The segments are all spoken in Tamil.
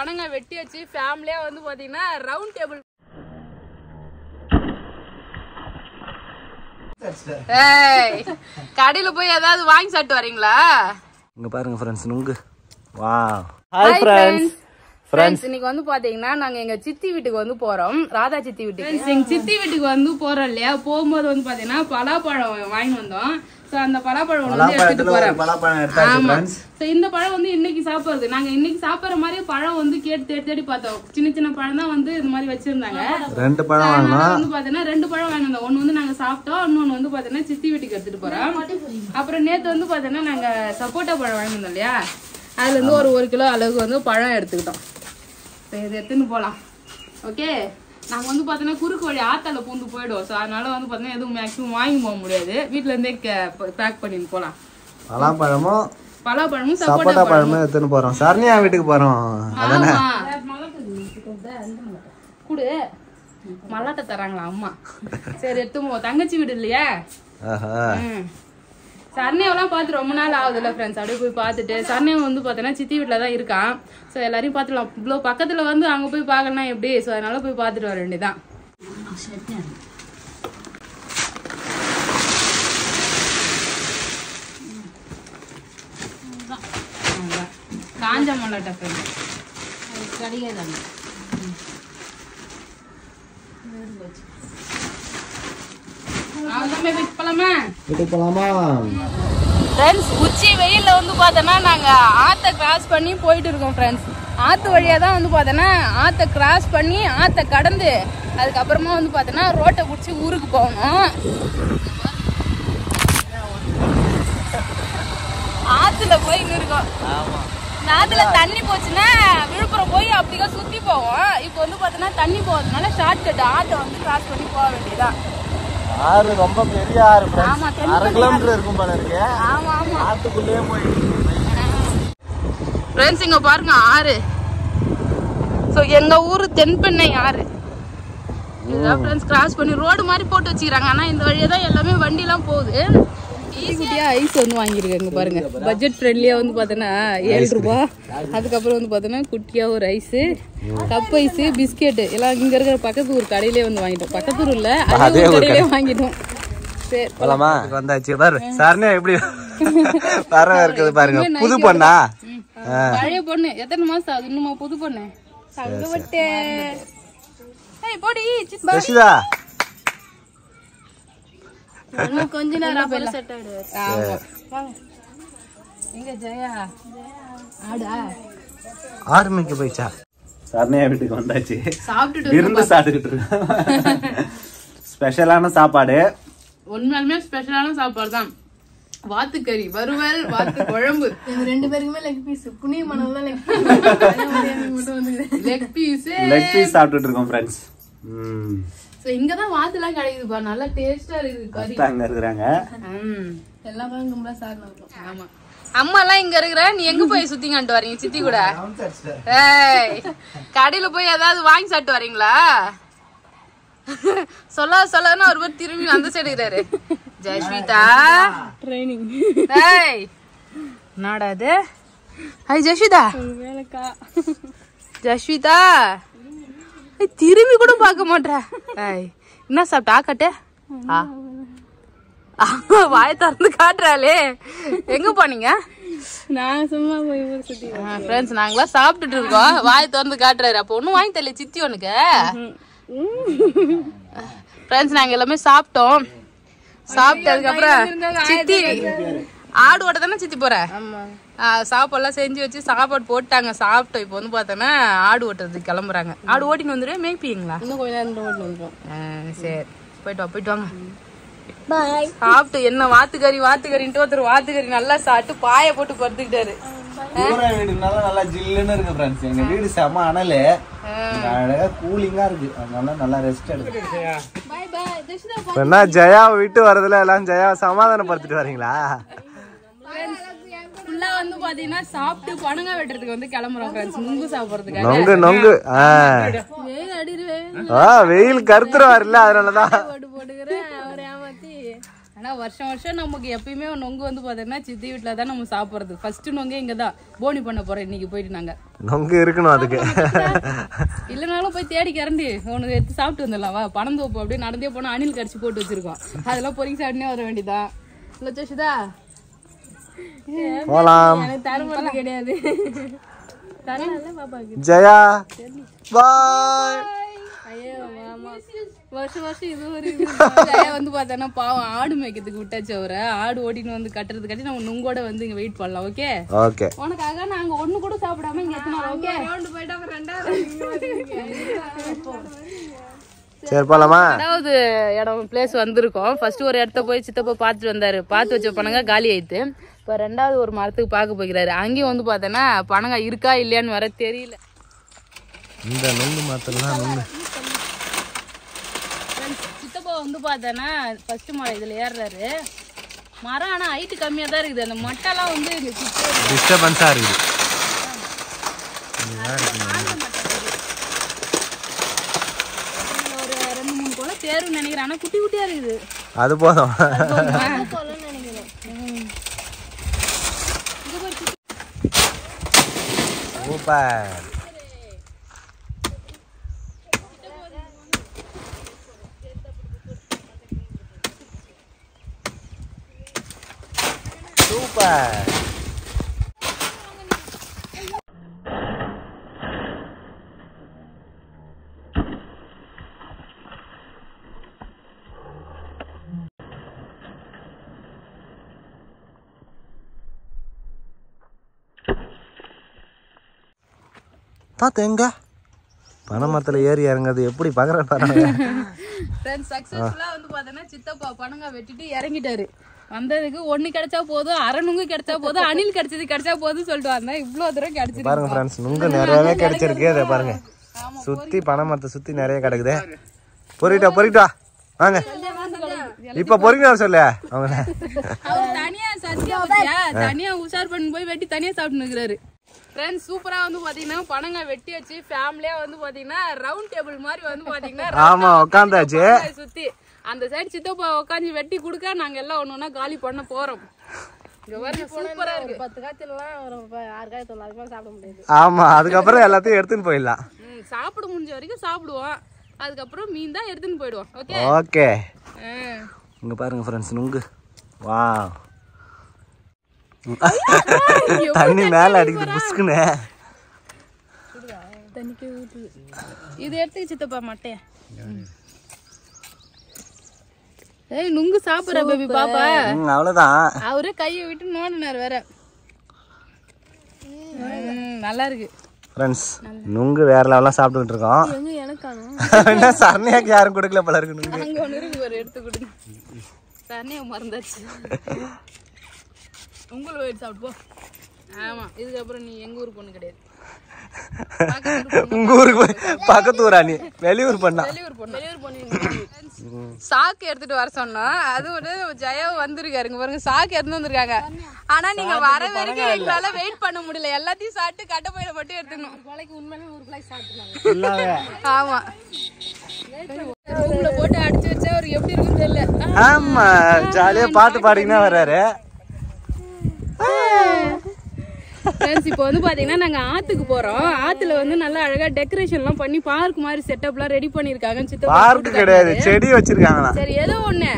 பனங்காய் வெட்டி வச்சு ஃபேமிலியா வந்து பாத்தீங்கன்னா ரவுண்ட் டேபிள் கடையில போய் ஏதாவது வாங்கி சாப்பிட்டு வரீங்களா? இங்க பாருங்க ஃப்ரெண்ட்ஸ் நுங்கு. வா. ஹாய் ஃப்ரெண்ட்ஸ் ஃப்ரெண்ட்ஸ் இன்னைக்கு வந்து பாத்தீங்கன்னா நாங்க எங்க சித்தி வீட்டுக்கு வந்து போறோம். ராதா சித்தி வீட்டுக்கு. எங்க சித்தி வீட்டுக்கு வந்து போறோம் இல்லையா? போகும்போது வந்து பாத்தீங்கன்னா பலாப்பழம் வாங்கி வந்தோம். சோ அந்த பலாப்பழம் வந்து எடுத்துட்டு ஃப்ரெண்ட்ஸ் சோ இந்த பழம் வந்து இன்னைக்கு சாப்பிடுறது. நாங்க இன்னைக்கு சாப்பிடுற மாதிரி பழம் வந்து கேட்டு தேடி தேடி பார்த்தோம். சின்ன சின்ன பழம் தான் வந்து இந்த மாதிரி வச்சிருந்தாங்க. ரெண்டு பழம் வாங்கினோம். வந்து பாத்தீங்கன்னா ரெண்டு பழம் வாங்கி வந்தோம் ஒண்ணு வந்து நாங்க சாப்பிட்டோம். இன்னொன்னு வந்து பாத்தீங்கன்னா சித்தி வீட்டுக்கு எடுத்துட்டு போறோம். அப்புறம் நேத்து வந்து பாத்தீங்கன்னா நாங்க சப்போட்டா பழம் வாங்கி வந்தோம் இல்லையா? அதுல இருந்து ஒரு ஒரு கிலோ அளவுக்கு வந்து பழம் எடுத்துக்கிட்டோம். இது எடுத்துன்னு போலாம். ஓகே நாங்க வந்து பாத்தீங்கன்னா குறுக்கு வழி ஆத்தால பூந்து போயிடுவோம். ஸோ அதனால வந்து பாத்தீங்கன்னா எதுவும் மேக்ஸிமம் வாங்கி போக முடியாது. வீட்ல இருந்தே பேக் பண்ணிட்டு போலாம். பலாப்பழமும் பலாப்பழமும் சப்போட்டா சப்போட்டா பழம் பழமும். எடுத்துன்னு போறோம். சரணியா வீட்டுக்கு போறோம். அதானே? குடு. மல்லாட்டை தராங்களா அம்மா? சரி எடுத்து தங்கச்சி வீடு இல்லையா? ஆஹா ம். சரண்யாவெல்லாம் பார்த்து ரொம்ப நாள் ஆகுதுல்ல ஃப்ரெண்ட்ஸ் அப்படியே போய் பார்த்துட்டு சரண்யா வந்து பார்த்தீங்கன்னா சித்தி வீட்டில் தான் இருக்கான். ஸோ எல்லாரையும் பார்த்துலாம் இவ்வளோ பக்கத்தில் வந்து அங்கே போய் பார்க்கணும்னா எப்படி? ஸோ அதனால போய் பார்த்துட்டு வர வேண்டியதான். காஞ்ச மல்லாட்டை அவ்வளோதான் போய் போலாமா? வீட்டுக்கு போலாமா? ஃப்ரெண்ட்ஸ் உச்சி வெயில்ல வந்து பார்த்தோன்னா நாங்க ஆத்த கிராஸ் பண்ணி போயிட்டு இருக்கோம் ஃப்ரெண்ட்ஸ் ஆத்து வழியா தான் வந்து பார்த்தோன்னா ஆத்த கிராஸ் பண்ணி ஆத்த கடந்து அதுக்கப்புறமா வந்து பார்த்தோன்னா ரோட்டை பிடிச்சி ஊருக்கு போகணும். ஆத்துல போய் இருக்கோம் ஆத்துல தண்ணி போச்சுன்னா விழுப்புரம் போய் அப்படியே சுத்தி போவோம். இப்போ வந்து பார்த்தோன்னா தண்ணி போகிறதுனால ஷார்ட் கட் ஆட்டை வந்து கிராஸ் பண்ணி போக வேண்டியதான் ஆறு ரொம்ப பெரிய ஆறு அரை கிலோமீட்டர் இருக்கும் போல இருக்கு. ஆத்துக்குள்ளேயே போய் ஃப்ரெண்ட்ஸ் இங்க பாருங்க ஆறு. ஸோ எங்க ஊரு தென்பெண்ணை ஆறு. இதுதான் ஃப்ரெண்ட்ஸ் கிராஸ் பண்ணி ரோடு மாதிரி போட்டு வச்சுக்கிறாங்க. ஆனா இந்த வழியா தான் எல்லாமே வண்டிலாம் போகுது. ஈஸியா ஐஸ் வந்து வாங்கியிருக்காங்க பாருங்க. பட்ஜெட் ஃப்ரெண்ட்லியா வந்து பார்த்தோன்னா ஏழு ரூபா. அதுக்கப்புறம் வந்து பார்த்தோன்னா குட்டியா ஒரு ஐஸ் கப் ஐஸ் பிஸ்கெட் எல்லாம் இங்க இருக்கிற பக்கத்து ஊர் கடையிலே வந்து வாங்கிட்டோம். பக்கத்து ஊர் இல்ல அதே கடையிலே வாங்கிட்டோம். சரி. போலாமா? வந்தாச்சு. பாரு சரணியா எப்படி வர இருக்குது பாருங்க. புது பொண்ணா? பழைய பொண்ணு. எத்தனை மாசம் ஆகுது? இன்னுமா புது பொண்ணு? தங்கவட்டே ஏய் போடி கொஞ்ச நேரம் அப்புறம் செட் ஆயிடுவாரு. ஆமா. வாங்க. எங்க ஜெயா? ஆடா ஆர்மிக்கு போயிச்சா? சரணியா வீட்டுக்கு வந்தாச்சு. சாப்பிட்டுட்டு விருந்து சாப்பிட்டுக்கிட்டு இருக்கோம் ஸ்பெஷலான சாப்பாடு. உண்மையாலுமே ஸ்பெஷலான சாப்பாடு தான். வாத்துக்கறி வறுவல் வாத்து குழம்பு. ரெண்டு பேருக்குமே லெக் பீஸ் புனிய மனம் தான் லெக் மட்டும் வந்து லெக் பீஸ் லெக் பீஸ் சாப்பிட்டுட்டு இருக்கோம் ஃப்ரெண்ட்ஸ் சோ இங்கதான் வாத்துலாம் கிடைக்குதுப்பா. நல்லா டேஸ்டா இருக்குது கறி. அங்க இருக்கிறாங்க. ம். எல்லா பக்கம் கும்பலா சாப்பிடணும் ஆமா. அம்மா எல்லாம் இங்க இருக்கிற நீ எங்க போய் சுத்திங்கன்ட்டு வரீங்க? சித்தி கூட? ஏய் கடையில போய் ஏதாவது வாங்கி சாப்பிட்டு வரீங்களா? சொல்ல சொல்லன்னு ஒரு பேர் திரும்பி அந்த சைடு இருக்கிறாரு ஜெயஸ்மிதா. ட்ரைனிங் ஏய் என்னடா இது? ஹாய் ஜஸ்விதா ஏய், திரும்பி கூட பார்க்க மாட்டா ஏய் என்ன சாப்பிட்டா? கட்டு. ஆ. வாய திறந்து காட்டுறாளே. எங்க போனீங்க? நான் சும்மா போய் ஊர் சுத்தி ஃப்ரெண்ட்ஸ் நாங்களாம் சாப்பிட்டுட்டு இருக்கோம். வாய் திறந்து காட்டுறாரு. அப்போ ஒன்றும் வாங்கி தரல சித்தி உனக்கு? ஃப்ரெண்ட்ஸ் நாங்க எல்லாமே சாப்பிட்டோம். சாப்பிட்டதுக்கு அப்புறம் சித்தி ஆடு ஓட்ட தானே சித்தி போற? சாப்பாடுலாம் செஞ்சு வச்சு சாப்பாடு போட்டாங்க. சாப்பிட்டோம். இப்போ வந்து பார்த்தோன்னா ஆடு ஓட்டுறதுக்கு கிளம்புறாங்க. ஆடு ஓட்டின்னு வந்துடுவே மேய்ப்பீங்களா? இன்னும் கொஞ்ச நேரம் வந்துடும் சரி. போயிட்டு வா போயிட்டு வாங்க. சாப்பிட்டு என்ன வாத்துக்கறி வாத்துக்கறின்ட்டு ஒருத்தர் வாத்துக்கறி நல்லா சாப்பிட்டு பாய போட்டு படுத்துக்கிட்டாரு. நல்லா ஜில்லுன்னு இருக்கு ஃப்ரெண்ட்ஸ் எங்க வீடு செம அனலு. இங்க அழகா கூலிங்கா இருக்கு. அதனால நல்லா ரெஸ்ட் எடுக்கு என்ன ஜெயா விட்டு வரதுல எல்லாம் ஜெயா சமாதானப்படுத்திட்டு வரீங்களா? பாத்தீங்கன்னா சாப்பிட்டு பணங்க வெட்டுறதுக்கு வந்து கிளம்புறோம் ஃப்ரெண்ட்ஸ் நுங்கு சாப்பிடுறதுக்காக. நொங்கு நொங்கு. ஆ. வெயில் அடிடுவேன் ஆ வெயில் கருத்துருவாருல்ல அதனாலதான். போட்டு போட்டுக்கிறேன் அவரை ஏமாத்தி. ஆனா வருஷம் வருஷம் நமக்கு எப்பயுமே நொங்கு வந்து பார்த்தீங்கன்னா சித்தி வீட்டில் தான் நம்ம சாப்பிட்றது. ஃபர்ஸ்ட் நொங்கு இங்கே தான் போனி பண்ண போகிறோம் இன்னைக்கு போயிட்டு நாங்கள் நொங்கு இருக்கணும் அதுக்கு. இல்லைனாலும் போய் தேடி கரண்டி. உனக்கு எடுத்து சாப்பிட்டு வந்துடலாம். வா பணம் தோப்பு அப்படியே நடந்தே போனால் அணில் கடிச்சு போட்டு வச்சிருக்கோம். அதெல்லாம் பொறுக்கி சாப்பிட்டுனே வர வேண்டியதான் இல்லை ஜோஷிதா போலாம். கிடையாது. ஜெயா பாய். ஐயோ மாமா. வருஷம் வருஷம் இது ஒரு ஜெயா வந்து பார்த்தோன்னா பாவம் ஆடு மேய்க்கிறதுக்கு விட்டாச்சு அவரை. ஆடு ஓட்டின்னு வந்து கட்டுறதுக்காட்டி நம்ம நுங்கோட வந்து இங்கே வெயிட் பண்ணலாம் ஓகே ஓகே உனக்காக நாங்க ஒண்ணு கூட சாப்பிடாம இங்க எத்தனை ஓகே ரவுண்டு போயிட்டு ரெண்டாவது சரி போலாமா? அதாவது இடம் பிளேஸ் வந்திருக்கோம். ஃபர்ஸ்ட் ஒரு இடத்த போய் சித்தப்பா பார்த்துட்டு வந்தாரு. பார்த்து வச்ச பணங்க காலி ஆயிடுத்து இப்போ ரெண்டாவது ஒரு மரத்துக்கு பார்க்க போகிறாரு. அங்கேயும் வந்து பார்த்தோன்னா பணங்க இருக்கா இல்லையான்னு வர தெரியல. இந்த நொங்கு Friends, சித்தப்பா வந்து பார்த்தோன்னா ஃபர்ஸ்ட் மரம் இதில் ஏறுறாரு. மரம் ஆனால் ஹைட்டு கம்மியாக தான் இருக்குது. அந்த மட்டைலாம் வந்து இங்க சுத்தி இருக்கு. டிஸ்டர்பன்ஸா இருக்குது. ஒரு ரெண்டு மூணு கூட தேர்வு நினைக்கிறேன். ஆனால் குட்டி குட்டியாக இருக்குது. அது போதும் சொல்லணும்னு நினைக்கிறேன் சூப்பர் சூப்பர் பார்த்து எங்க பனைமரத்தில் ஏறி இறங்குறது எப்படி பார்க்குற பாருங்க. சக்ஸஸ்ஃபுல்லாக வந்து பார்த்தோன்னா சித்தப்பா பணங்க வெட்டிட்டு இறங்கிட்டாரு. வந்ததுக்கு ஒண்ணு கிடைச்சா போதும் அரணுங்கு கிடைச்சா போதும் அணில் கிடைச்சது கிடைச்சா போதும் சொல்லிட்டு வந்தேன் இவ்வளோ தூரம் கிடைச்சிருக்கு. பாருங்க ஃப்ரெண்ட்ஸ் நுங்கு நிறையவே கிடைச்சிருக்கு. அதை பாருங்க. சுத்தி பனைமரத்தை சுத்தி நிறைய கிடக்குது. பொறிட்டா பொறிட்டா வாங்க. இப்ப பொறிக்கணும் சொல்லு. அவங்க தனியா வச்சியா தனியா உஷார் பண்ணி போய் வெட்டி தனியா சாப்பிட்டு இருக்கிறாரு ஃப்ரெண்ட்ஸ் சூப்பரா வந்து பாத்தீங்கன்னா பனங்க வெட்டி வச்சு ஃபேமிலியா வந்து பாத்தீங்கன்னா ரவுண்ட் டேபிள் மாதிரி வந்து பாத்தீங்கன்னா ஆமா உட்காந்தாச்சு சுத்தி. அந்த சைடு சித்தப்பா உட்காந்து வெட்டி கொடுக்க நாங்க எல்லாம் ஒண்ணு ஒண்ணா காலி பண்ண போறோம். இங்க பாருங்க சூப்பரா இருக்கு. பத்து காய்ச்சல்லாம் ஒரு ப- ஆறு காய்ச்சல் அதுக்கு மேலே சாப்பிட முடியாது. ஆமா அதுக்கப்புறம் எல்லாத்தையும் எடுத்துன்னு போயிடலாம். ம், சாப்பிட முடிஞ்ச வரைக்கும் சாப்பிடுவோம். அதுக்கப்புறம் மீன் தான் எடுத்துன்னு போயிடுவோம். ஓகே ஓகே இங்க பாருங்க ஃப்ரெண்ட்ஸ் நுங்கு. வா தண்ணி மேல அடிக்குது புஸ்குன்னு தண்ணிக்கே ஊத்துது இது எடுத்து சித்தப்பா மட்டைய. ஏய் நுங்கு சாப்பிடுற பேபி பாப்பா. அவ்வளவுதான். அவரே கையை விட்டு நோண்டினார் வேற. நல்லா இருக்கு. ஃப்ரெண்ட்ஸ் நுங்கு வேற லெவலாம் சாப்பிட்டுக்கிட்டு இருக்கோம். என்ன சரணையாக்கு யாரும் கொடுக்கல போல இருக்கு நுங்கு. அங்க ஒண்ணு இருக்கு ஒரு எடுத்து கொடுங்க தண்ணியை மறந்தாச்சு. உங்களை போயிட்டு சாப்பிட்டு போ. ஆமா. இதுக்கப்புறம் நீ எங்க ஊர் பொண்ணு கிடையாது. உங்க ஊருக்கு பக்கத்து ஊரா நீ? வெளியூர் பண்ணா? வெளியூர் பொண்ணு. வெளியூர் பொண்ணு சாக்கு எடுத்துட்டு வர சொன்னோம் அது ஒரு ஜெயா வந்திருக்காருங்க பாருங்க சாக்கு எடுத்து வந்திருக்காங்க. ஆனா நீங்க வர வரைக்கும் எங்களால வெயிட் பண்ண முடியல. எல்லாத்தையும் சாப்பிட்டு கட்ட பையில மட்டும் எடுத்துக்கணும். கொலைக்கு உண்மையிலே ஒரு கொலை சாப்பிட்டுருந்தாங்க ஆமா. ரூம்ல போட்டு அடிச்சு வச்சா அவருக்கு எப்படி இருக்குன்னு தெரியல. ஆமா ஜாலியா பாட்டு பாடிக்கினா வர்றாரு. ஃப்ரெண்ட்ஸ் இப்போ வந்து பாத்தீங்கன்னா நாங்க ஆத்துக்கு போறோம். ஆத்துல வந்து நல்லா அழகா டெக்கரேஷன் எல்லாம் பண்ணி பார்க் மாதிரி செட்டப்லாம் ரெடி பண்ணிருக்காங்க சித்தப்பா பார்க் கிடையாது. செடி வச்சிருக்காங்களா சரி ஏதோ ஒண்ணு.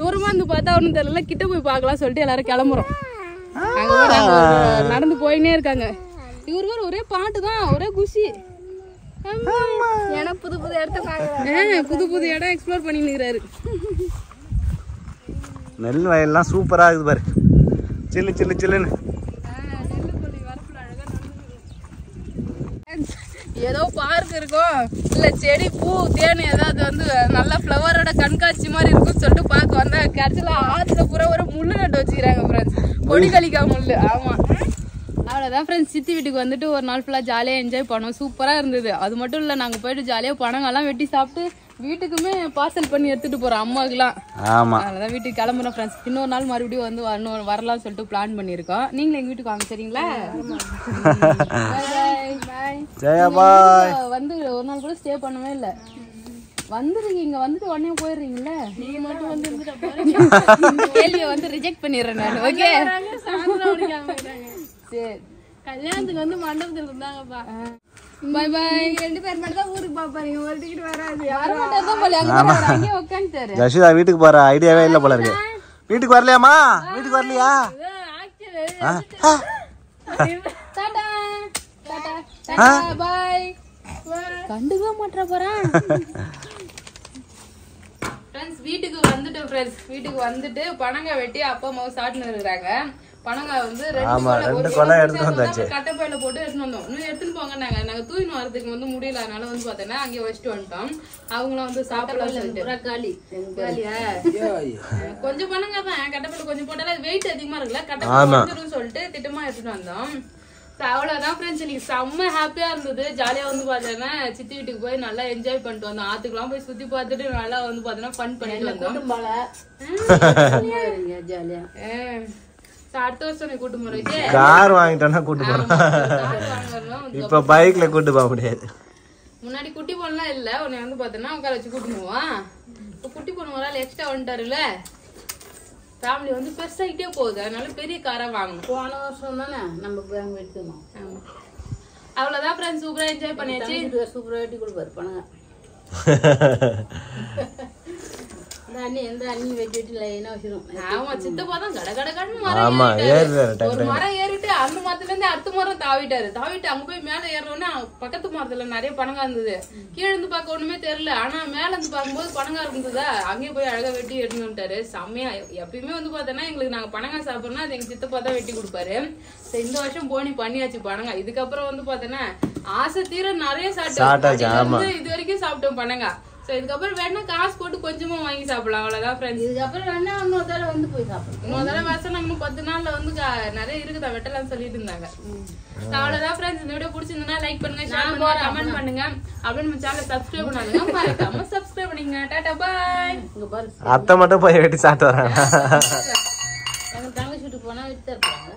தூரமா இருந்து பார்த்தா ஒண்ணும் தெரியல. கிட்ட போய் பார்க்கலாம் சொல்லிட்டு எல்லாரும் கிளம்புறோம். நடந்து போயினே இருக்காங்க. இவருக்கு ஒரு ஒரே பாட்டு தான். ஒரே குஷி. ஏன்னா புது புது இடத்த புது புது இடம் எக்ஸ்ப்ளோர் பண்ணி நிக்கிறாரு நெல் வயல்லாம் சூப்பரா இருக்குது பாரு. சில்லு சில்லு சில்லுன்னு. ஏதோ பார்க் இருக்கும். இல்ல செடி பூ தேனு ஏதாவது வந்து நல்ல ஃப்ளவரோட கண்காட்சி மாதிரி இருக்கும்னு சொல்லிட்டு பார்க்க வந்தா கடைசியில ஆத்துல பூரா ஒரு முள்ளு நட்டு வச்சுக்கிறாங்க ஃப்ரெண்ட்ஸ் பொடிகளிக்கா முள்ளு. ஆமா. அவ்வளோதான் ஃப்ரெண்ட்ஸ் சித்தி வீட்டுக்கு வந்துட்டு ஒரு நாள் ஃபுல்லாக ஜாலியாக என்ஜாய் பண்ணோம். சூப்பராக இருந்தது. அது மட்டும் இல்லை நாங்கள் போயிட்டு ஜாலியாக பணங்கள்லாம் வெட்டி சாப்பிட்டு வீட்டுக்குமே பார்சல் பண்ணி எடுத்துட்டு போகிறோம் அம்மாவுக்குலாம் ஆமா. அதனால வீட்டுக்கு கிளம்புறோம் ஃப்ரெண்ட்ஸ் இன்னொரு நாள் மறுபடியும் வந்து வரணும் வரலாம்னு சொல்லிட்டு பிளான் பண்ணியிருக்கோம். நீங்களும் எங்கள் வீட்டுக்கு வாங்க சரிங்களா? வந்து ஒரு நாள் கூட ஸ்டே பண்ணவே இல்லை. வந்துருங்க இங்க வந்துட்டு உடனே போயிடுறீங்கல்ல நீங்க மட்டும் வந்து கேள்வியை வந்து ரிஜெக்ட் பண்ணிடுறேன் நான் ஓகே. சரி. கல்யாணத்துக்கு வந்து மண்டபத்துல இருந்தாங்கப்பா. By by. நீங்க ரெண்டு பேர் மட்டும் தான் ஊருக்கு பாப்பாருங்க ஒரு டிக்கெட் வராது. வரமாட்டா தான் போல. அங்க உட்காந்துட்டாரு ஜஷிதா வீட்டுக்கு போற ஐடியாவே இல்ல போல இருக்கு. வீட்டுக்கு வரலையாமா வீட்டுக்கு வரலையா? ஆ? ஆ. டாடா. டாடா. டாடா பை கண்டுக்கவே மாட்டா போறான் ஃப்ரெண்ட்ஸ் வீட்டுக்கு ஃப்ரெண்ட்ஸ் வீட்டுக்கு வந்துட்டு பனங்காய் வெட்டி அப்பா அம்மாவும் சாப்பிட்டு இருக்கிறாங்க. பனங்காய் வந்து ரெண்டு ஆமா, கொலை, ரெண்டு கொலை சேர்ந்து வந்தாச்சு. கட்டைப்பையில போட்டு எடுத்துட்டு வந்தோம். இன்னும் எடுத்துட்டு போங்க நாங்க நாங்க தூயின்னு வரதுக்கு வந்து முடியல. அதனால வந்து பார்த்தோன்னா அங்கேயே வச்சுட்டு வந்துட்டோம். அவங்களும் வந்து சாப்பிடலாம் சொல்லிட்டு. காலியா? கொஞ்சம் பணங்க தான். கட்டப்பட்டு கொஞ்சம் போட்டாலும் வெயிட் அதிகமா இருக்குல்ல. ஆமா. கட்டப்பட்டு சொல்லிட்டு திட்டமா எடுத்துட்டு வந்தோம். அவ்வளவுதான் ஃப்ரெண்ட்ஸ் இன்னைக்கு செம்ம ஹாப்பியா இருந்தது. ஜாலியா வந்து பார்த்தோன்னா சித்தி வீட்டுக்கு போய் நல்லா என்ஜாய் பண்ணிட்டு வந்தோம். ஆத்துக்குலாம் போய் சுத்தி பார்த்துட்டு நல்லா வந்து பார்த்தோன்னா ஃபன் பண்ணிட்டு வந்தோம். ஜாலியா கார் வாங்கிட்டோம்னா கூட்டு போறோம். இப்ப பைக்ல கூட்டு போக முடியாது. முன்னாடி குட்டி பொண்ணுலாம் இல்ல. உன்னை வந்து பார்த்தோன்னா உட்கார வச்சு கூட்டு போவான் இப்போ குட்டி பொண்ணு ஒரு ஆள் எக்ஸ்ட்ரா வந்துட்டாருல்ல. ஃபேமிலி வந்து பெருசாகிட்டே போகுது. அதனால பெரிய காரா வாங்கணும். போன வருஷம் தானே நம்ம போய் அங்க எடுத்துக்கணும். அவ்வளவுதான் ஃப்ரெண்ட்ஸ் சூப்பரா என்ஜாய் பண்ணியாச்சு. சூப்பரா வெட்டி கொடுப்பாரு பணங்க ஆமா ஏறுறாரு. ஒரு மரம் ஏறிட்டு அந்த மரத்துல இருந்து அடுத்த மரம் தாவிட்டாரு. தாவிட்டு அங்க போய் மேல ஏறணும்னா பக்கத்து மரத்துல நிறைய பனங்கா இருந்தது. கீழே இருந்து பார்க்க ஒண்ணுமே தெரியல. ஆனா மேல இருந்து பார்க்கும்போது பனங்கா இருந்ததா? அங்கேயே போய் அழகா வெட்டி எடுத்துட்டு வந்துட்டாரு. செம்மையா எப்பயுமே வந்து பார்த்தோன்னா எங்களுக்கு நாங்க பனங்கா சாப்பிடறோம்னா அது எங்க சித்தப்பா தான் வெட்டி கொடுப்பாரு. இந்த வருஷம் போனி பண்ணியாச்சு பனங்கா. இதுக்கப்புறம் வந்து பார்த்தோன்னா ஆசை தீர நிறைய சாப்பிட்டோம். இது வரைக்கும் சாப்பிட்டோம் பனங்கா. சோ இதுக்கப்புறம் வேணா காசு போட்டு கொஞ்சமா வாங்கி சாப்பிடலாம். அவ்வளவுதான் ஃப்ரெண்ட்ஸ் இதுக்கப்புறம் வேணா இன்னொரு தடவை வந்து போய் சாப்பிடணும் இன்னொரு தடவை வருஷம் நாங்க இன்னும் பத்து நாள்ல வந்து க- நிறைய இருக்குதா? வெட்டலாம் சொல்லிட்டு இருந்தாங்க. அவ்வளவுதான் ஃப்ரெண்ட்ஸ் இந்த வீடியோ பிடிச்சிருந்தா லைக் பண்ணுங்க ஷேர் பண்ணுங்க கமெண்ட் பண்ணுங்க. அப்படியே நம்ம சேனலை சப்ஸ்கிரைப் பண்ணாதுங்க. மறக்காம சப்ஸ்கிரைப் பண்ணிங்க. டாடா பாய் அத்தை மட்டும் போய் வெட்டி சாப்பிட்டு வராங்க எங்க தங்கச்சி வீட்டுக்கு போனா விட்டு இருப்பாங்க